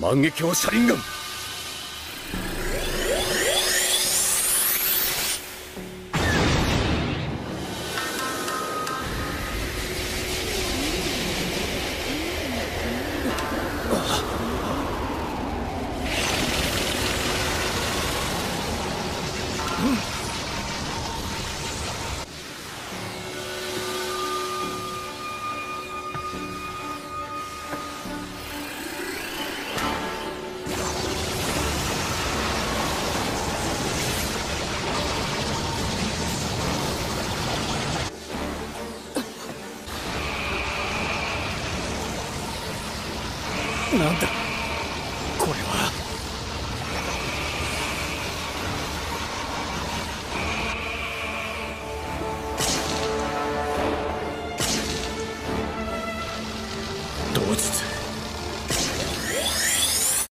万華鏡車輪ガンなんだ。これは。同日